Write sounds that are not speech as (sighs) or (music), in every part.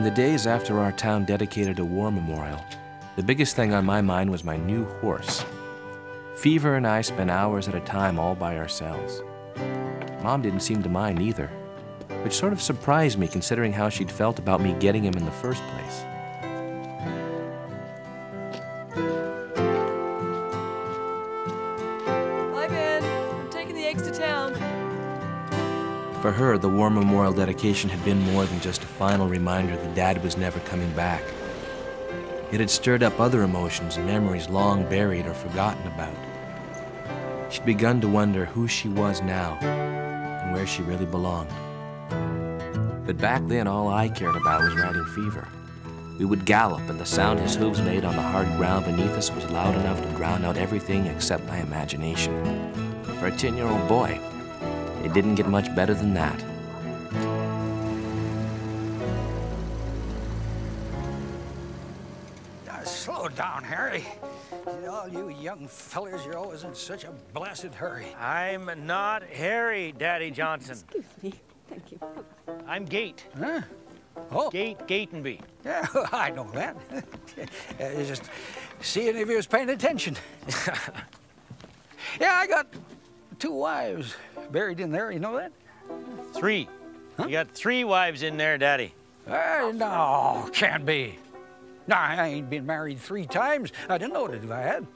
In the days after our town dedicated a war memorial, the biggest thing on my mind was my new horse. Fever and I spent hours at a time all by ourselves. Mom didn't seem to mind either, which sort of surprised me considering how she'd felt about me getting him in the first place. For her, the war memorial dedication had been more than just a final reminder that Dad was never coming back. It had stirred up other emotions and memories long buried or forgotten about. She'd begun to wonder who she was now and where she really belonged. But back then, all I cared about was riding Fever. We would gallop, and the sound his hooves made on the hard ground beneath us was loud enough to drown out everything except my imagination. For a 10 year old boy, it didn't get much better than that. Now, slow down, Harry. All you young fellers, you're always in such a blasted hurry. I'm not Harry, Daddy Johnson. Excuse me. Thank you. I'm Gate. Huh? Oh, Gate Gatenby. yeah, (laughs) I know that. (laughs) uh, just seeing if you was paying attention. (laughs) yeah, I got two wives buried in there. You know that? Three. You got three wives in there, Daddy. Uh, no, can't be. No, I ain't been married three times. I didn't know if I had.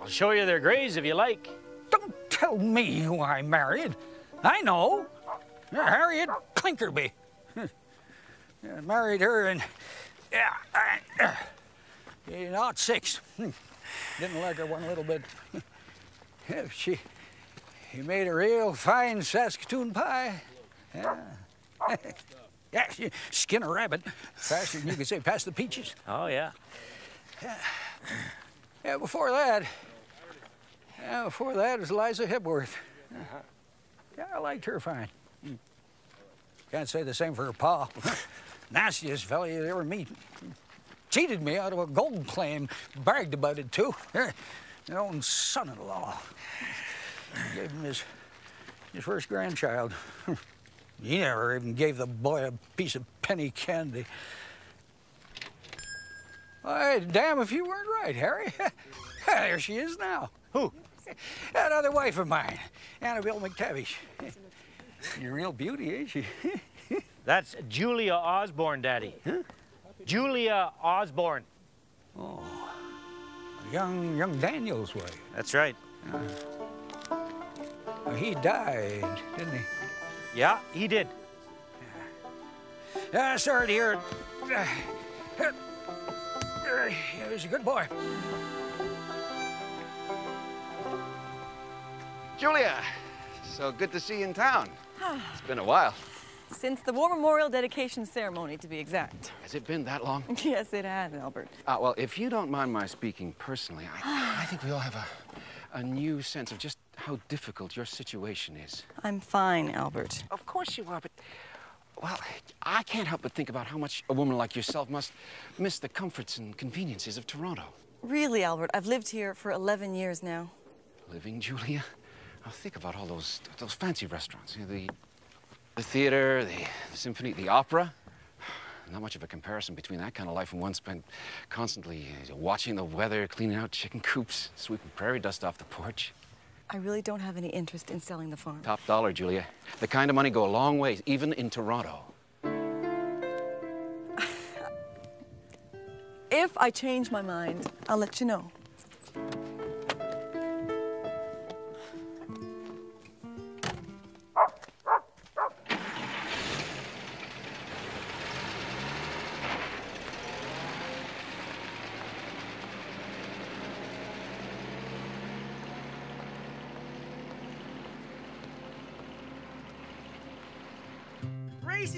I'll show you their graves if you like. Don't tell me who I married. I know. Harriet Clinkerby. I (laughs) married her in, yeah, uh, in not six. (laughs) Didn't like her one little bit. (laughs) She, she made a real fine Saskatoon pie. Yeah. yeah, skin a rabbit faster than you can say past the peaches. Oh, yeah. Yeah, before that, yeah, before that was Liza Hipworth. Yeah, I liked her fine. Can't say the same for her pa. (laughs) Nastiest fella you'd ever meet. Cheated me out of a gold claim, bragged about it too. (laughs) Their own son-in-law. Gave him his, his first grandchild. (laughs) He never even gave the boy a piece of penny candy. Why, damn if you weren't right, Harry. (laughs) there she is now. Who? (laughs) That other wife of mine, Annabelle McTavish. You're a real beauty, ain't she? That's Julia Osborne, Daddy. Huh? Julia Osborne. Oh, young, young Daniel's wife. That's right. Well, he died, didn't he? Yeah, he did. Yeah, sorry to hear it. He was a good boy. Julia, so good to see you in town. Ah. It's been a while. Since the War Memorial dedication ceremony, to be exact. Has it been that long? (laughs) Yes, it has, Albert. Uh, well, if you don't mind my speaking personally, I, ah. I think we all have a, a new sense of just how difficult your situation is. I'm fine, Albert. Of course you are, but, well, I can't help but think about how much a woman like yourself must miss the comforts and conveniences of Toronto. Really, Albert, I've lived here for 11 years now. Living, Julia? Now think about all those those fancy restaurants. You know, the the theater, the, the symphony, the opera. Not much of a comparison between that kind of life and one spent constantly watching the weather, cleaning out chicken coops, sweeping prairie dust off the porch. I really don't have any interest in selling the farm. Top dollar, Julia. The kind of money go a long ways, even in Toronto. If I change my mind, I'll let you know.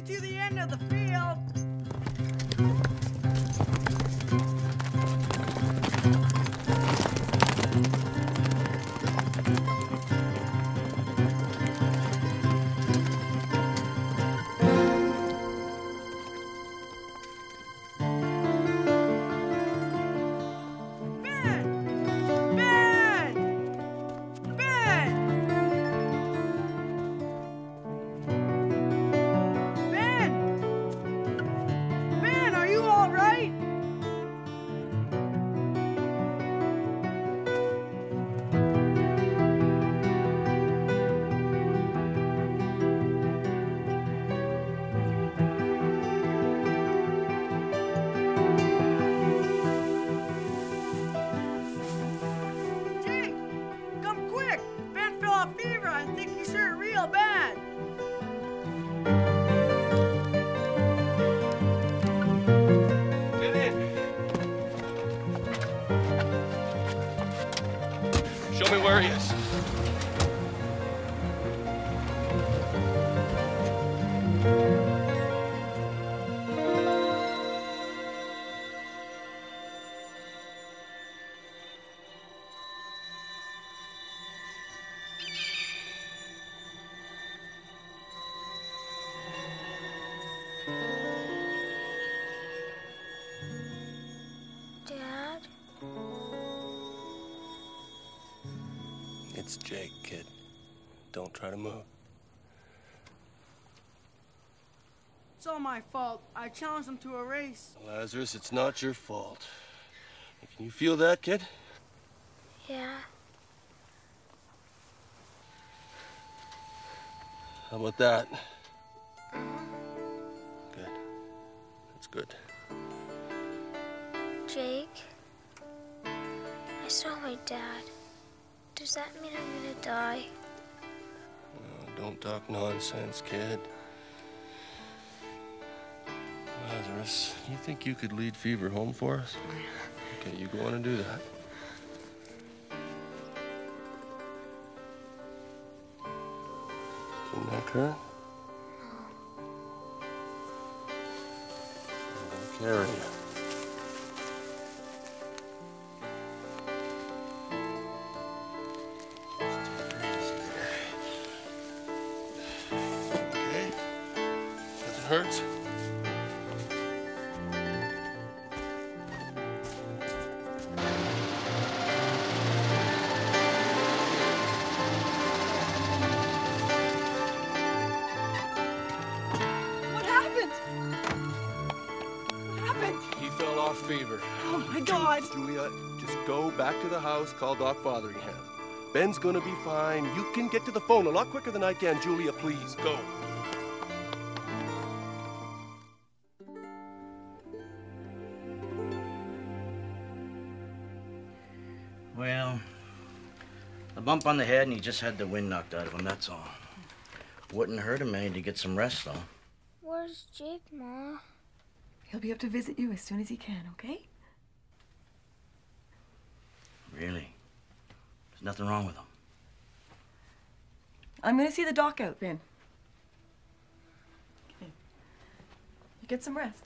To the end of the field. It's Jake, kid. Don't try to move. It's all my fault. I challenged him to a race. Lazarus, it's not your fault. Can you feel that, kid? Yeah. How about that? Uh-huh. Good. That's good. Jake? I saw my dad. Does that mean I'm gonna die? Oh, don't talk nonsense, kid. Lazarus, you think you could lead Fever home for us? Okay, you go on and do that. Your neck hurt? I'll carry you. Oh my God. Julia, just go back to the house, call Doc Fotheringham. Ben's gonna be fine. You can get to the phone a lot quicker than I can. Julia, please, go. Well, a bump on the head and he just had the wind knocked out of him, that's all. Wouldn't hurt him any to get some rest, though. Where's Jake, Ma? He'll be up to visit you as soon as he can, okay? Really. There's nothing wrong with him. I'm gonna see the doc out, Ben. Okay. You get some rest.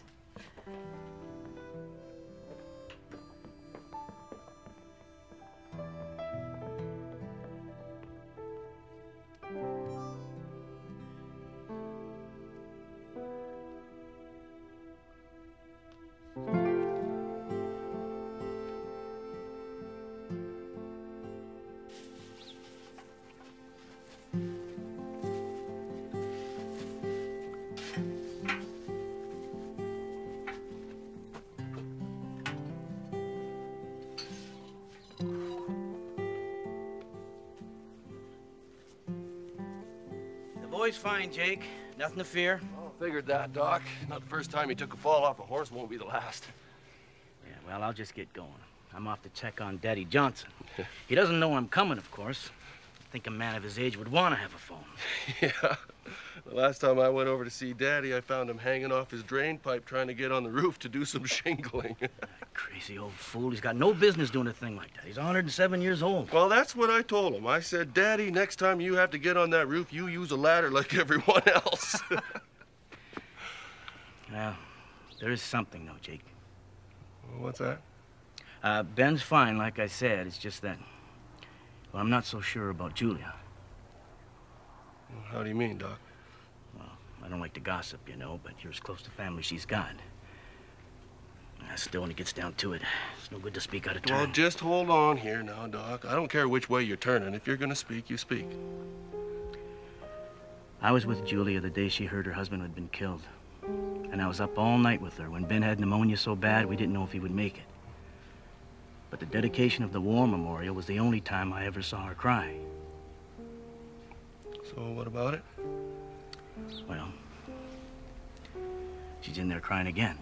Fine, Jake. Nothing to fear. Oh, figured that, Doc. Not the first time he took a fall off a horse, won't be the last. Yeah, well, I'll just get going. I'm off to check on Daddy Johnson. (laughs) He doesn't know I'm coming, of course. I think a man of his age would want to have a phone. (laughs) Yeah. The last time I went over to see Daddy, I found him hanging off his drain pipe trying to get on the roof to do some (laughs) shingling. Crazy old fool. He's got no business doing a thing like that. He's 107 years old. well, that's what I told him. I said, Daddy, next time you have to get on that roof, you use a ladder like (laughs) everyone else. Well, there is something, though, Jake. What's that? Uh, Ben's fine, like I said. It's just that, well, I'm not so sure about Julia. How do you mean, Doc? Well, I don't like to gossip, you know, but you're as close to family she's got. Uh, still, when it gets down to it, it's no good to speak out of turn. Well, just hold on here now, Doc. I don't care which way you're turning. If you're gonna speak, you speak. I was with Julia the day she heard her husband had been killed. And I was up all night with her when Ben had pneumonia so bad we didn't know if he would make it. But the dedication of the War Memorial was the only time I ever saw her cry. So what about it? Well, she's in there crying again.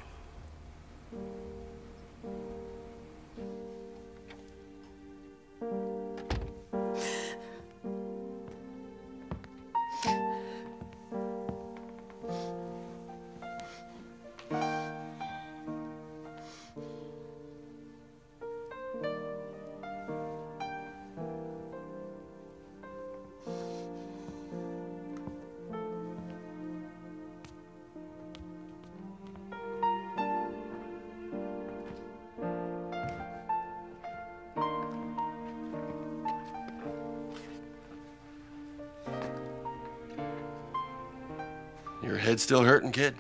Head still hurting, kid?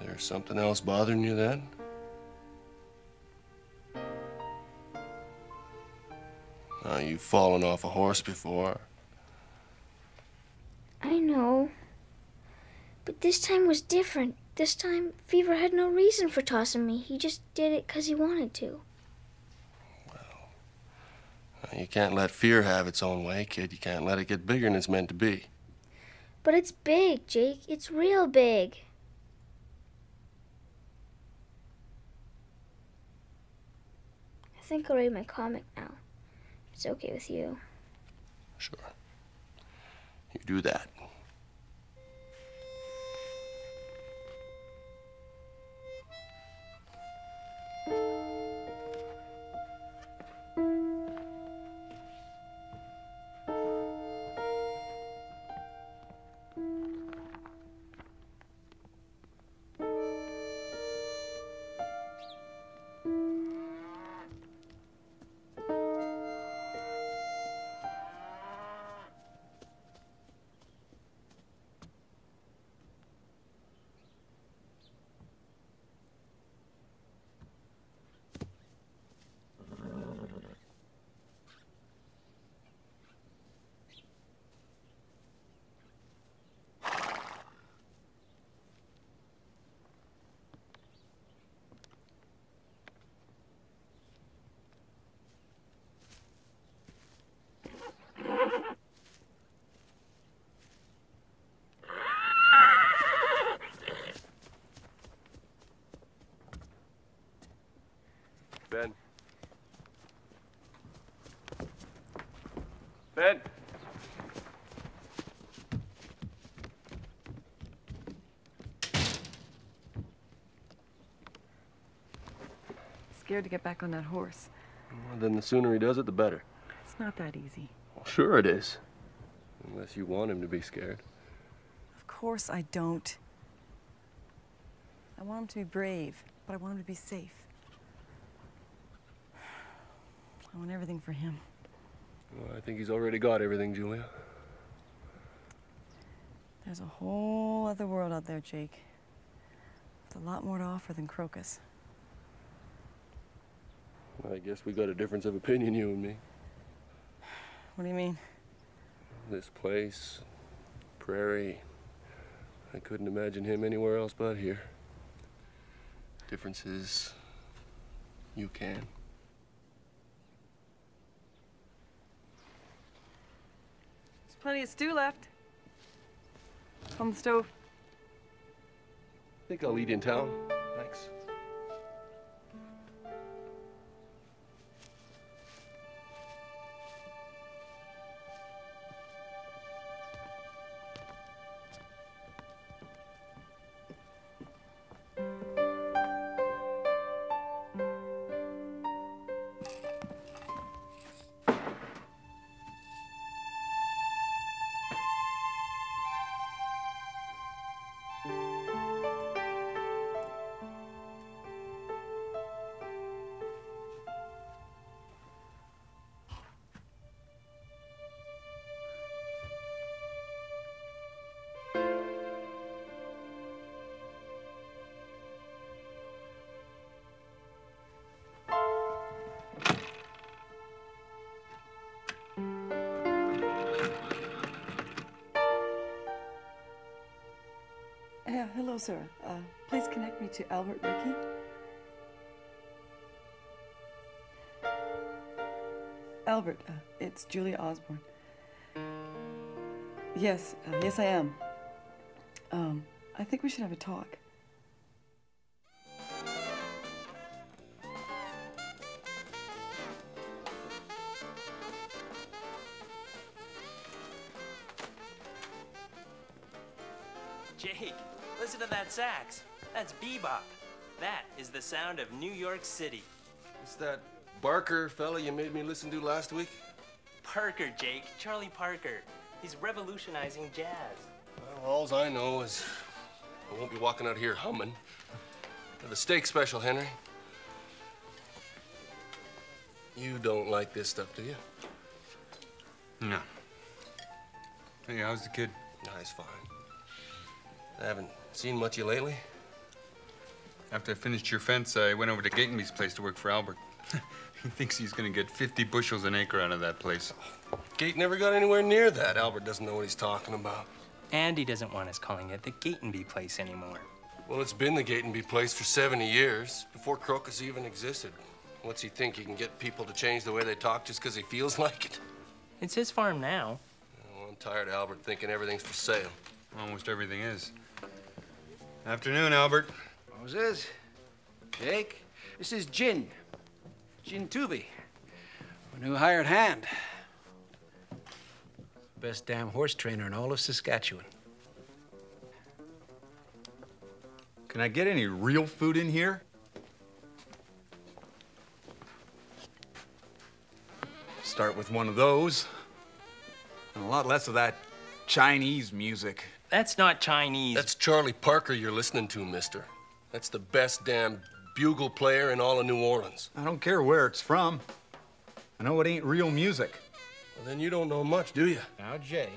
There's something else bothering you then? You've fallen off a horse before. I know. But this time was different. This time, Fever had no reason for tossing me. He just did it 'cause he wanted to. You can't let fear have its own way, kid. You can't let it get bigger than it's meant to be. But it's big, Jake. It's real big. I think I'll read my comic now. If it's okay with you. Sure. You do that. Scared to get back on that horse. Well, then the sooner he does it, the better. It's not that easy. Well, sure it is. Unless you want him to be scared. Of course I don't. I want him to be brave, but I want him to be safe. I want everything for him. Well, I think he's already got everything, Julia. There's a whole other world out there, Jake. With a lot more to offer than Crocus. I guess we got a difference of opinion, you and me. What do you mean? This place, prairie. I couldn't imagine him anywhere else but here. Difference is, you can. There's plenty of stew left. On the stove. think I'll eat in town. Thanks. Hello, sir. Uh, please connect me to Albert Rickey. Albert, uh, it's Julia Osborne. Yes, uh, yes, I am. Um, I think we should have a talk. Bebop. That is the sound of New York City. It's that Barker fella you made me listen to last week? Parker, Jake. Charlie Parker. He's revolutionizing jazz. Well, alls I know is I won't be walking out here humming. The steak special, Henry. You don't like this stuff, do you? No. Hey, how's the kid? No, he's fine. I haven't seen much of you lately. After I finished your fence, I went over to Gatenby's place to work for Albert. (laughs) he thinks he's gonna get 50 bushels an acre out of that place. Gate never got anywhere near that. Albert doesn't know what he's talking about. Andy doesn't want us calling it the Gatenby place anymore. Well, it's been the Gatenby place for 70 years, before Crocus even existed. What's he think? He can get people to change the way they talk just because he feels (laughs) like it? It's his farm now. Oh, I'm tired of Albert thinking everything's for sale. Almost everything is. Afternoon, Albert. Moses, Jake, this is Jin. Jin Tuvey. A new hired hand. Best damn horse trainer in all of Saskatchewan. Can I get any real food in here? Start with one of those. And a lot less of that Chinese music. That's not Chinese. That's Charlie Parker you're listening to, mister. That's the best damn bugle player in all of New Orleans. I don't care where it's from. I know it ain't real music. Well, then you don't know much, do you? Now, Jake.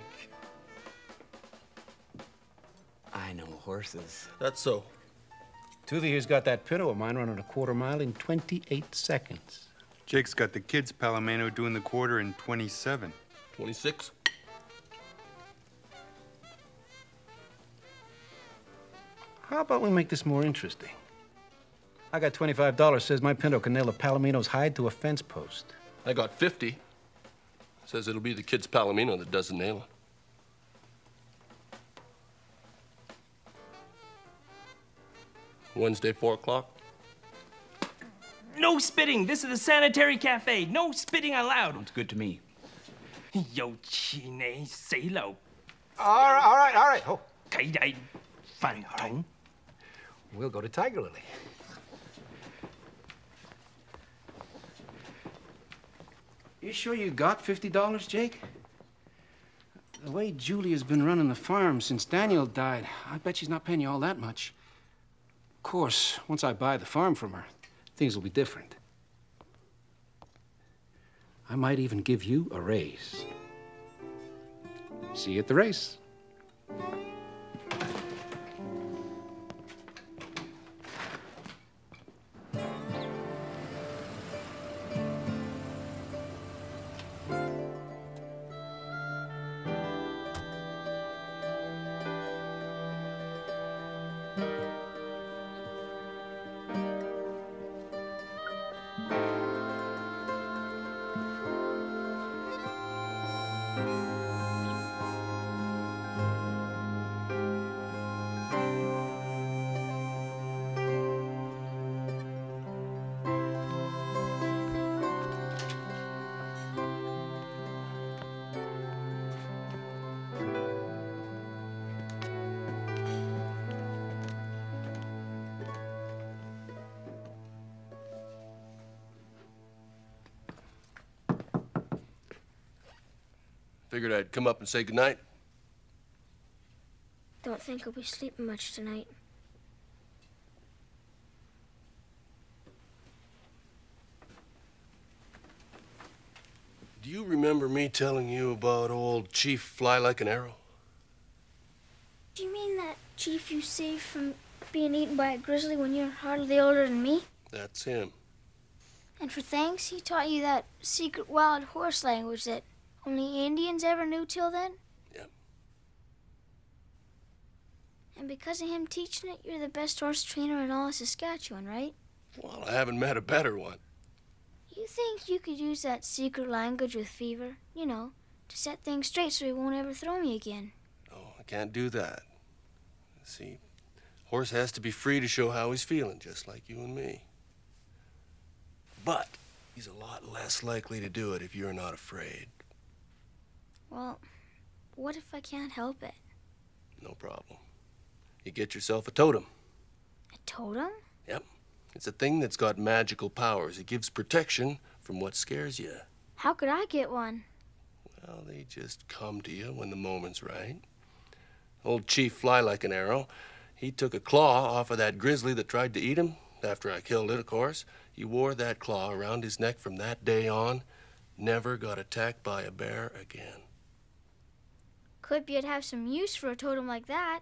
I know horses. That's so. Tuvey here's got that pinto of mine running a quarter mile in 28 seconds. Jake's got the kids' Palomino doing the quarter in 27. 26? How about we make this more interesting? I got $25 says my pinto can nail a Palomino's hide to a fence post. I got 50. Says it'll be the kid's Palomino that does the nailing. Wednesday, 4 o'clock? No spitting. This is a sanitary cafe. No spitting allowed. Sounds good to me. 有钱你死路， All right, all right, all right. Oh, 佢哋饭桶。 We'll go to Tiger Lily. You sure you got $50, Jake? The way Julia's been running the farm since Daniel died, I bet she's not paying you all that much. Of course, once I buy the farm from her, things will be different. I might even give you a raise. See you at the race. Figured I'd come up and say goodnight. Don't think I'll be sleeping much tonight. Do you remember me telling you about old Chief Fly Like an Arrow? Do you mean that chief you saved from being eaten by a grizzly when you're hardly older than me? That's him. And for thanks, he taught you that secret wild horse language that only Indians ever knew till then? Yep. And because of him teaching it, you're the best horse trainer in all of Saskatchewan, right? Well, I haven't met a better one. You think you could use that secret language with Fever, you know, to set things straight so he won't ever throw me again? Oh, I can't do that. See, horse has to be free to show how he's feeling, just like you and me. But he's a lot less likely to do it if you're not afraid. Well, what if I can't help it? No problem. You get yourself a totem. A totem? Yep. It's a thing that's got magical powers. It gives protection from what scares you. How could I get one? Well, they just come to you when the moment's right. Old Chief Fly Like an Arrow, he took a claw off of that grizzly that tried to eat him. After I killed it, of course. He wore that claw around his neck from that day on. Never got attacked by a bear again. Could be I'd have some use for a totem like that.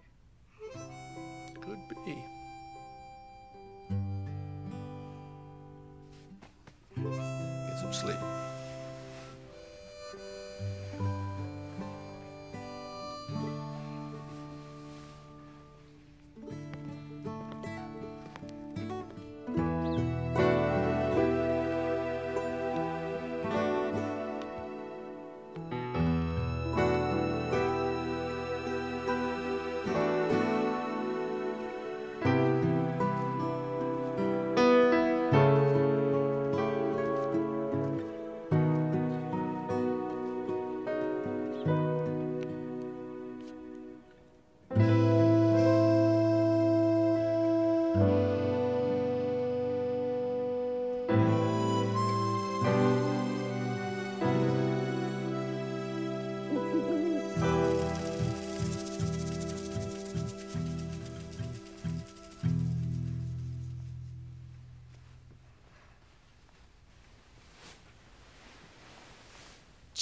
Could be. Get some sleep.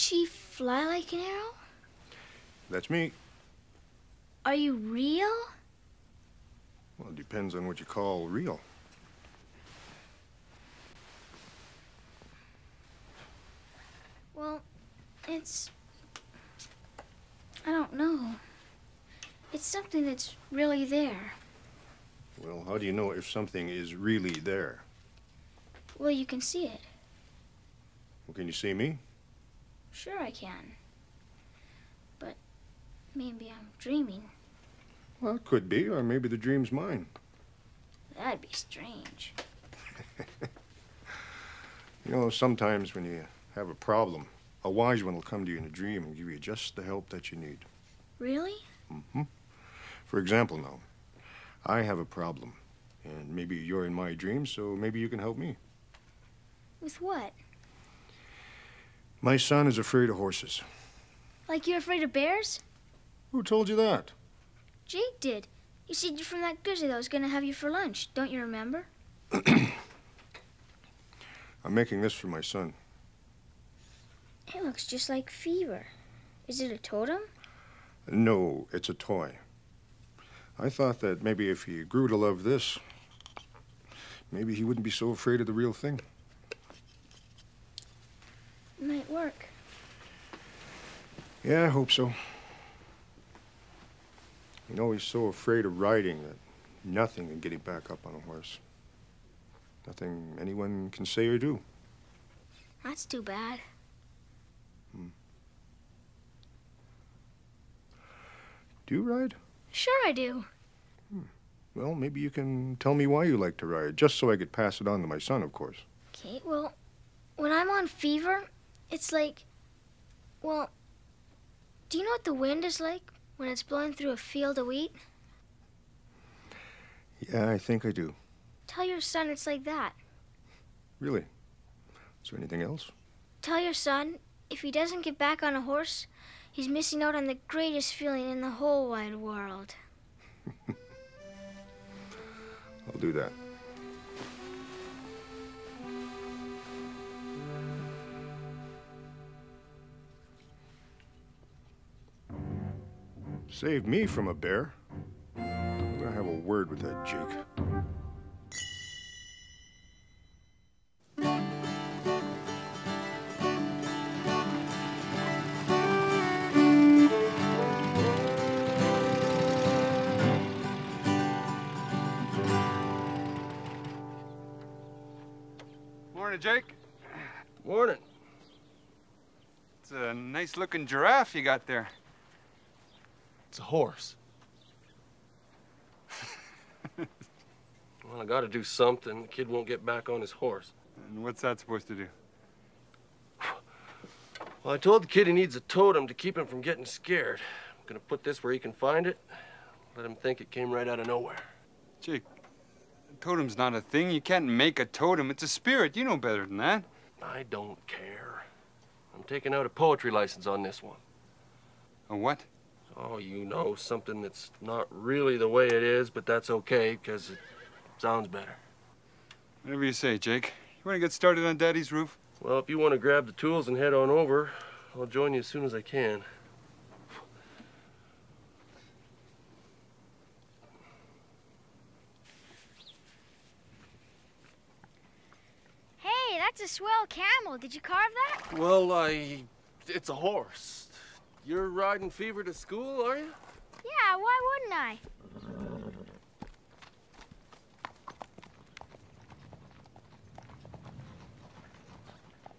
Chief Fly Like an Arrow? That's me. Are you real? Well, it depends on what you call real. Well, it's. I don't know. It's something that's really there. Well, how do you know if something is really there? Well, you can see it. Well, can you see me? Sure, I can. But maybe I'm dreaming. Well, it could be, or maybe the dream's mine. That'd be strange. (laughs) You know, sometimes when you have a problem, a wise one will come to you in a dream and give you just the help that you need. Really? Mm-hmm. For example, now, I have a problem, and maybe you're in my dream, so maybe you can help me. With what? My son is afraid of horses. Like you're afraid of bears? Who told you that? Jake did. He said you're from that grizzly that was gonna have you for lunch. Don't you remember? (clears throat) I'm making this for my son. It looks just like fever. Is it a totem? No, it's a toy. I thought that maybe if he grew to love this, maybe he wouldn't be so afraid of the real thing. Might work. Yeah, I hope so. You know, he's so afraid of riding that nothing can get him back up on a horse. Nothing anyone can say or do. That's too bad. Hmm. Do you ride? Sure I do. Hmm. Well, maybe you can tell me why you like to ride, just so I could pass it on to my son, of course. Okay, well, when I'm on fever, it's like, well, do you know what the wind is like when it's blowing through a field of wheat? Yeah, I think I do. Tell your son it's like that. Really? Is there anything else? Tell your son if he doesn't get back on a horse, he's missing out on the greatest feeling in the whole wide world. (laughs) I'll do that. Saved me from a bear. I'm gonna have a word with that Jake. Morning, Jake. Morning. It's a nice looking giraffe you got there. It's a horse. well, I gotta do something. The kid won't get back on his horse. And what's that supposed to do? Well, I told the kid he needs a totem to keep him from getting scared. I'm gonna put this where he can find it. Let him think it came right out of nowhere. Jake, a totem's not a thing. You can't make a totem. It's a spirit. You know better than that. I don't care. I'm taking out a poetry license on this one. A what? oh, you know, something that's not really the way it is, but that's okay because it sounds better. Whatever you say, Jake. You want to get started on Daddy's roof? Well, if you want to grab the tools and head on over, I'll join you as soon as I can. Hey, that's a swell camel. Did you carve that? Well, I... it's a horse. You're riding Fever to school, are you? Yeah, why wouldn't I?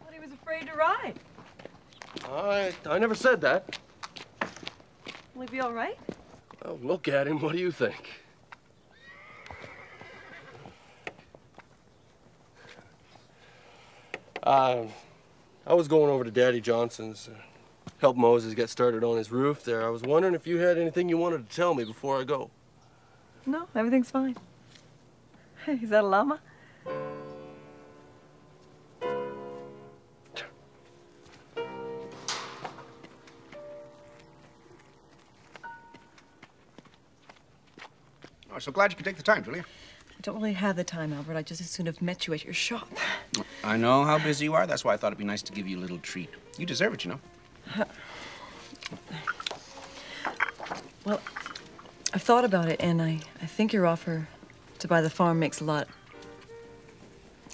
Well, he was afraid to ride. I, I never said that. Will he be all right? Well, look at him. What do you think? Uh, I was going over to Daddy Johnson's, uh, help Moses get started on his roof there. I was wondering if you had anything you wanted to tell me before I go. No, everything's fine. Hey, is that a llama? Oh, so glad you could take the time, Julia. I don't really have the time, Albert. I just as soon have met you at your shop. I know how busy you are. That's why I thought it'd be nice to give you a little treat. You deserve it, you know. Well, I've thought about it, and I, I think your offer to buy the farm makes a lot.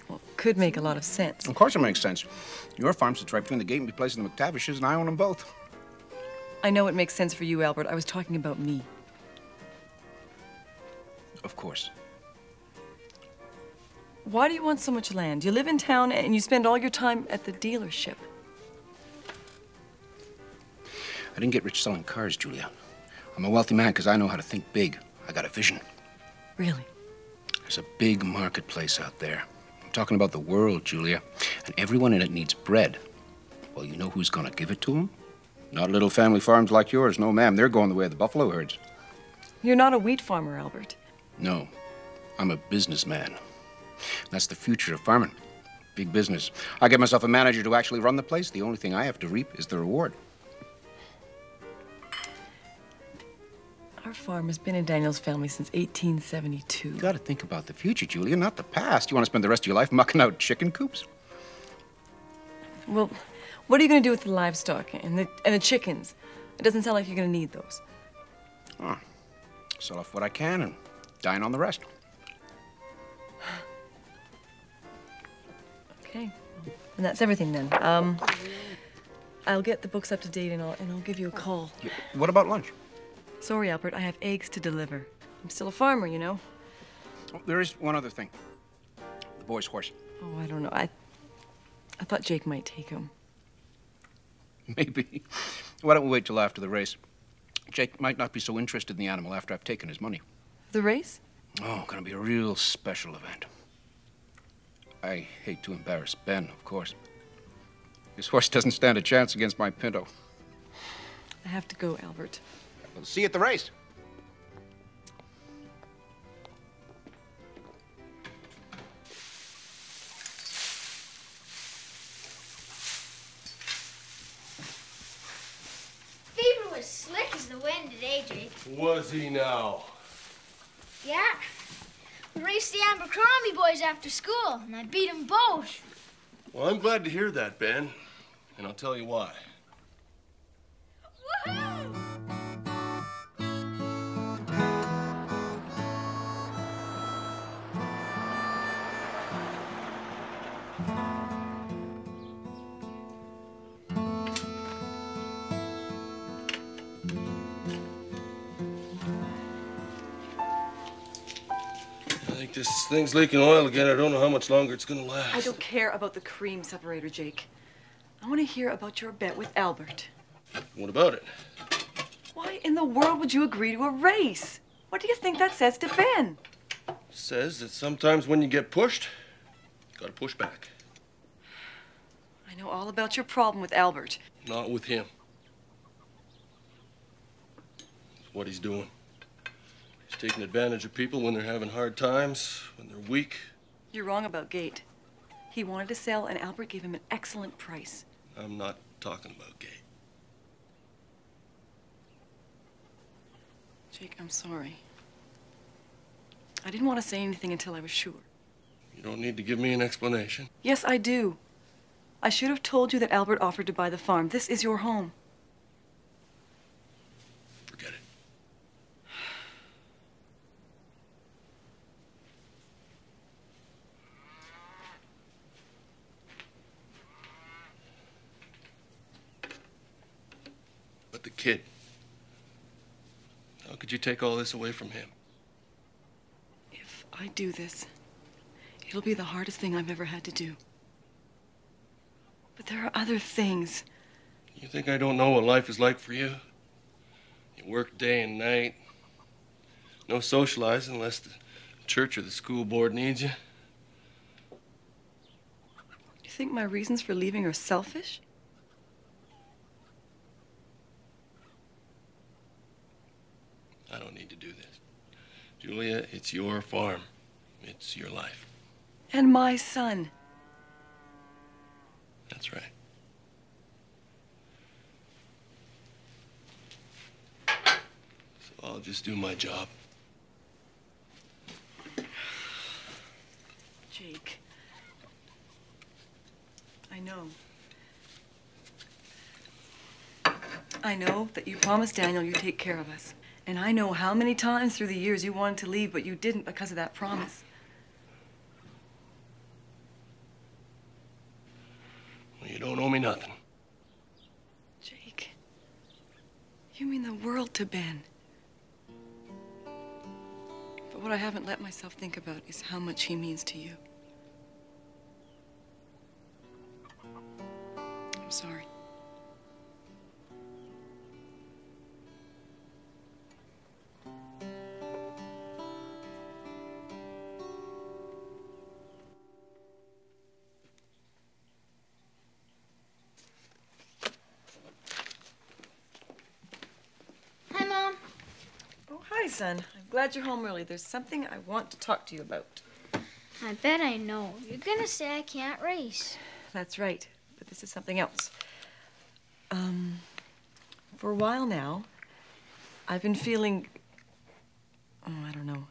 Well, could make a lot of sense. Of course it makes sense. Your farm sits right between the Gatenby place and the McTavishes, and I own them both. I know it makes sense for you, Albert. I was talking about me. Of course. Why do you want so much land? You live in town and you spend all your time at the dealership. I didn't get rich selling cars, Julia. I'm a wealthy man because I know how to think big. I got a vision. Really? There's a big marketplace out there. I'm talking about the world, Julia. And everyone in it needs bread. Well, you know who's going to give it to them? Not little family farms like yours. No, ma'am. They're going the way of the buffalo herds. You're not a wheat farmer, Albert. No, I'm a businessman. That's the future of farming. Big business. I get myself a manager to actually run the place. The only thing I have to reap is the reward. Our farm has been in Daniel's family since 1872. You got to think about the future, Julia, not the past. You want to spend the rest of your life mucking out chicken coops? Well, what are you going to do with the livestock and the, and the chickens? It doesn't sound like you're going to need those. Oh, sell off what I can and dine on the rest. (sighs) Okay. And that's everything then. Um, I'll get the books up to date and I'll, and I'll give you a call. What about lunch? Sorry, Albert, I have eggs to deliver. I'm still a farmer, you know. Oh, there is one other thing. The boy's horse. Oh, I don't know. I, I thought Jake might take him. (laughs) Maybe. Why don't we wait till after the race? Jake might not be so interested in the animal after I've taken his money. The race? Oh, gonna be a real special event. I hate to embarrass Ben, of course. His horse doesn't stand a chance against my Pinto. (sighs) I have to go, Albert. We'll see you at the race. Fever was slick as the wind today, Jake. Was he now? Yeah. We raced the Abercrombie boys after school, and I beat them both. Well, I'm glad to hear that, Ben. And I'll tell you why. Thing's leaking oil again. I don't know how much longer it's gonna last. I don't care about the cream separator, Jake. I want to hear about your bet with Albert. What about it? Why in the world would you agree to a race? What do you think that says to Ben? Says that sometimes when you get pushed, you gotta push back. I know all about your problem with Albert. Not with him. It's what he's doing. He's taking advantage of people when they're having hard times, when they're weak. You're wrong about Gate. He wanted to sell, and Albert gave him an excellent price. I'm not talking about Gate. Jake, I'm sorry. I didn't want to say anything until I was sure. You don't need to give me an explanation. Yes, I do. I should have told you that Albert offered to buy the farm. This is your home. Forget it. Kid. How could you take all this away from him? If I do this, it'll be the hardest thing I've ever had to do. But there are other things. You think I don't know what life is like for you? You work day and night. No socializing unless the church or the school board needs you. You think my reasons for leaving are selfish? I don't need to do this. Julia, it's your farm. It's your life. And my son. That's right. So I'll just do my job. Jake. I know. I know that you promised Daniel you'd take care of us. And I know how many times through the years you wanted to leave, but you didn't because of that promise. Well, you don't owe me nothing. Jake, you mean the world to Ben. But what I haven't let myself think about is how much he means to you. I'm sorry. Son. I'm glad you're home early. There's something I want to talk to you about. I bet I know. You're gonna say I can't race. That's right, but this is something else. Um, for a while now, I've been feeling, oh, I don't know,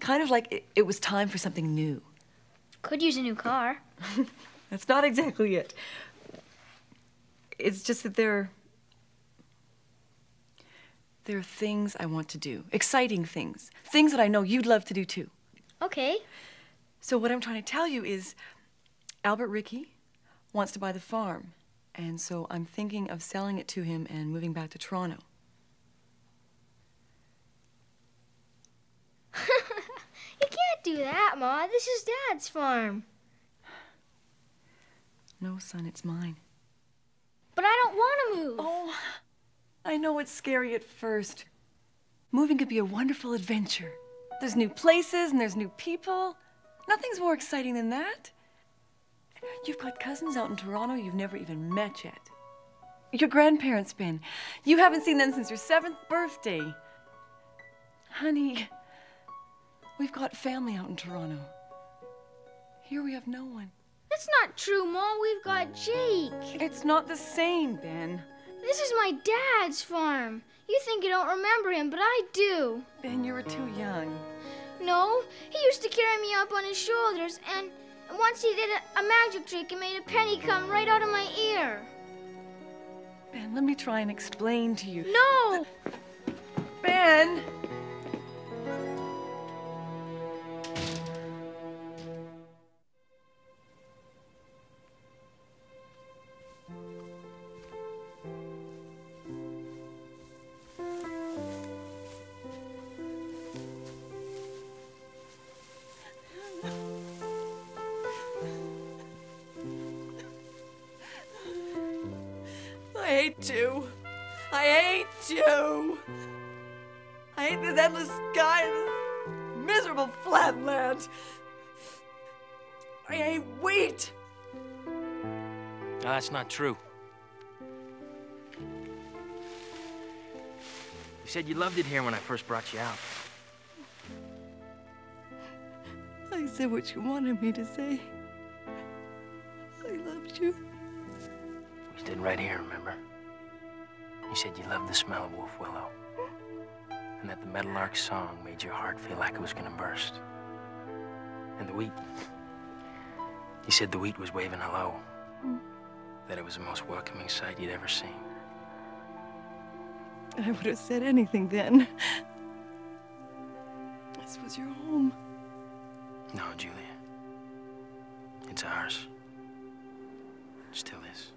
kind of like it, it was time for something new. Could use a new car. (laughs) That's not exactly it. It's just that there, there are things I want to do, exciting things, things that I know you'd love to do too. Okay. So what I'm trying to tell you is Albert Rickey wants to buy the farm. And so I'm thinking of selling it to him and moving back to Toronto. (laughs) You can't do that, Ma. This is Dad's farm. No, son, it's mine. But I don't want to move. Oh, I know it's scary at first. Moving could be a wonderful adventure. There's new places and there's new people. Nothing's more exciting than that. You've got cousins out in Toronto you've never even met yet. Your grandparents, Ben. You haven't seen them since your seventh birthday. Honey, we've got family out in Toronto. Here we have no one. That's not true, Mom. We've got Jake. It's not the same, Ben. This is my dad's farm. You think you don't remember him, but I do. Ben, you were too young. No, he used to carry me up on his shoulders, and once he did a, a magic trick and made a penny come right out of my ear. Ben, let me try and explain to you. No! Ben! Hate you. I hate you. I hate this endless sky and this miserable flatland. I hate wheat. No, that's not true. You said you loved it here when I first brought you out. I said what you wanted me to say. I loved you. We stood right here, remember? You said you loved the smell of wolf willow. And that the meadowlark's song made your heart feel like it was gonna burst. And the wheat. You said the wheat was waving hello. That it was the most welcoming sight you'd ever seen. I would have said anything then. This was your home. No, Julia. It's ours. It still is.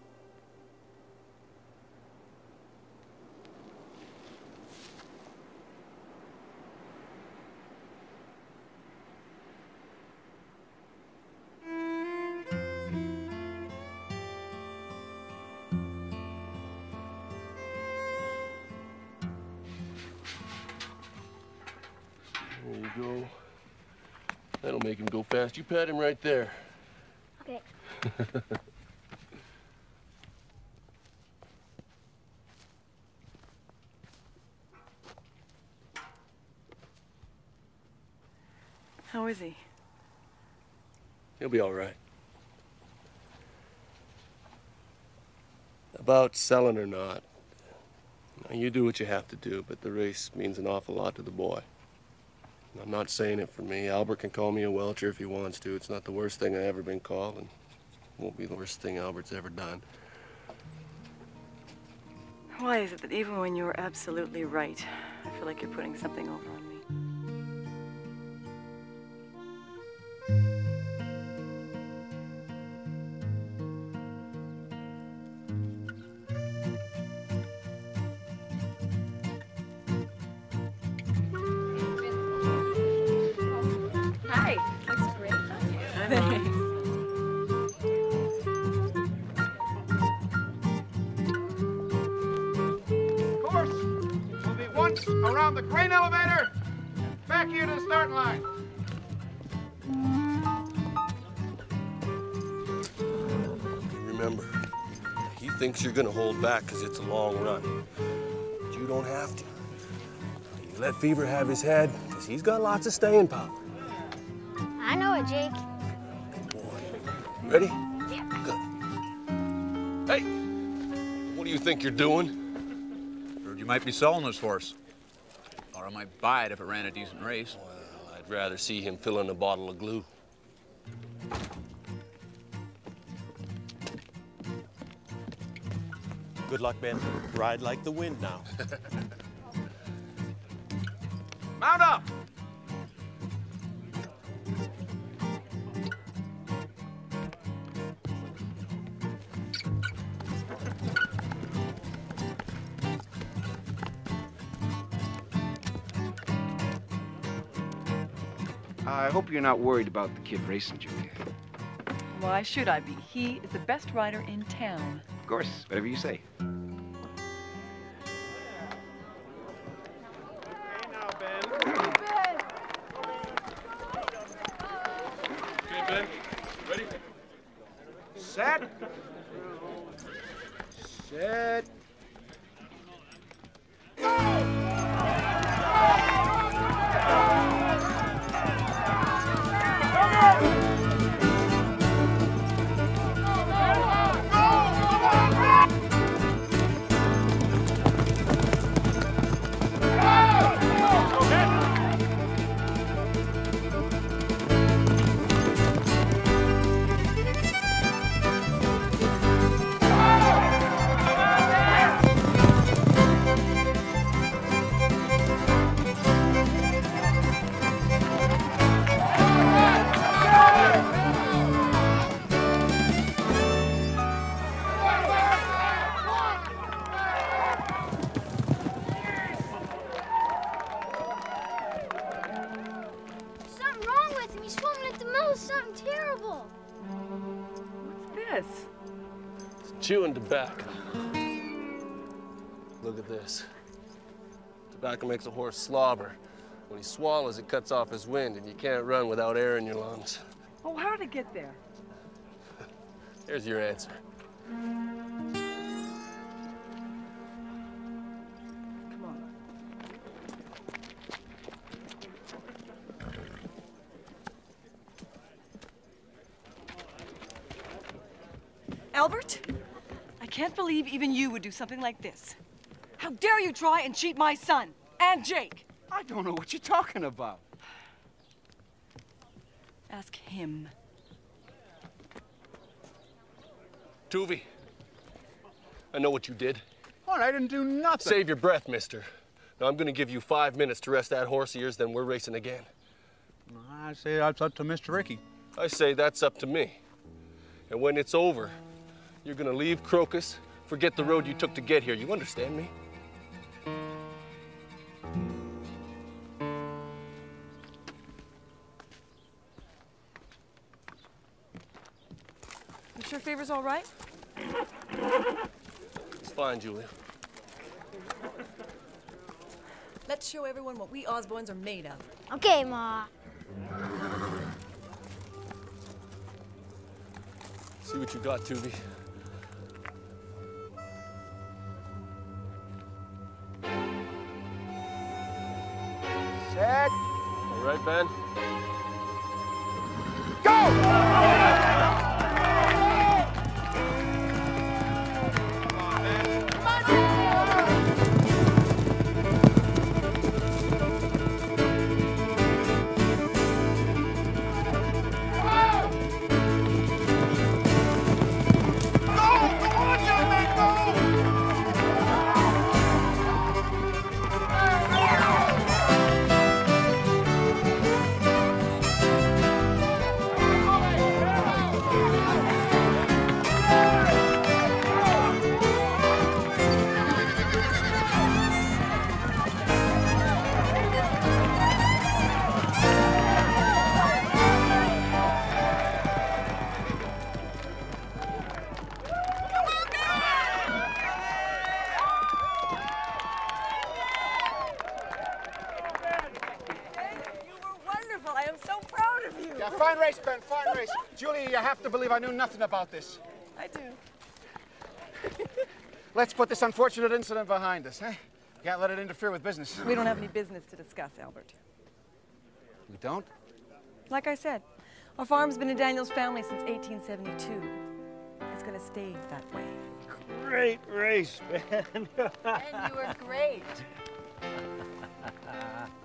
Fast. You pat him right there. Okay. (laughs) How is he? He'll be all right. About selling or not, you do what you have to do, but the race means an awful lot to the boy. I'm not saying it for me. Albert can call me a welcher if he wants to. It's not the worst thing I've ever been called, and won't be the worst thing Albert's ever done. Why is it that even when you're absolutely right, I feel like you're putting something over on me? He thinks you're gonna hold back because it's a long run. But you don't have to. You let Fever have his head, because he's got lots of staying power. I know it, Jake. Ready? Yeah. Good. Hey, what do you think you're doing? Heard you might be selling this horse. Or I might buy it if it ran a decent race. Well, I'd rather see him filling a bottle of glue. Good luck, Ben. Ride like the wind now. (laughs) Mount up! I hope you're not worried about the kid racing, Julia. Why should I be? He is the best rider in town. Of course, whatever you say. Tobacco. Look at this. Tobacco makes a horse slobber. When he swallows, it cuts off his wind, and you can't run without air in your lungs. Oh, how did it get there? (laughs) There's your answer. Come on. Albert, can't believe even you would do something like this. How dare you try and cheat my son and Jake? I don't know what you're talking about. Ask him. Tuvey, I know what you did. What? I didn't do nothing. Save your breath, mister. Now, I'm gonna give you five minutes to rest that horse of yours, then we're racing again. I say that's up to Mr. Rickey. I say that's up to me. And when it's over, you're gonna leave Crocus, forget the road you took to get here. You understand me? You sure Fever's all right? It's fine, Julia. Let's show everyone what we Osbornes are made of. Okay, Ma. See what you got, Tubby. All to believe I knew nothing about this. I do. (laughs) Let's put this unfortunate incident behind us, eh? Can't let it interfere with business. We don't have any business to discuss, Albert. We don't? Like I said, our farm's been in Daniel's family since 1872. It's gonna stay that way. Great race, Ben. (laughs) And you were great. (laughs)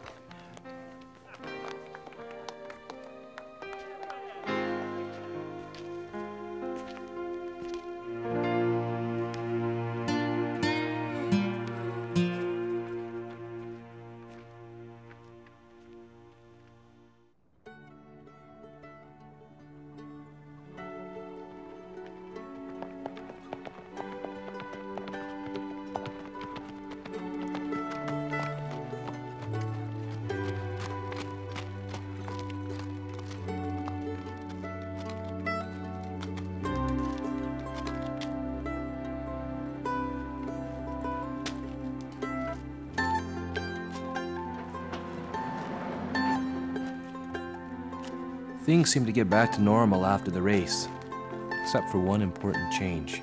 Things seemed to get back to normal after the race, except for one important change.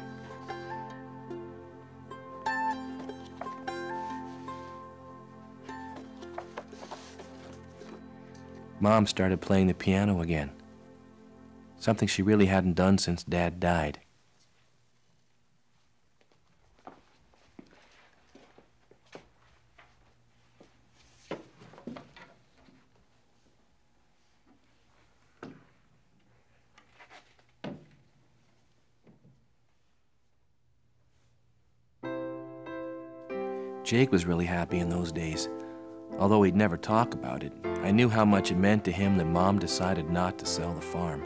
Mom started playing the piano again, something she really hadn't done since Dad died. Jake was really happy in those days. Although he'd never talk about it, I knew how much it meant to him that Mom decided not to sell the farm.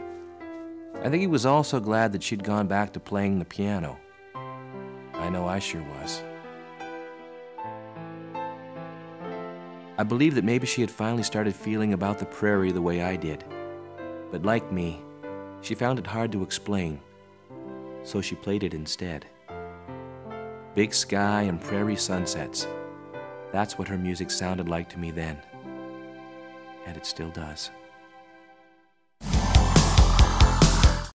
I think he was also glad that she'd gone back to playing the piano. I know I sure was. I believe that maybe she had finally started feeling about the prairie the way I did. But like me, she found it hard to explain, so she played it instead. Big sky and prairie sunsets. That's what her music sounded like to me then. And it still does.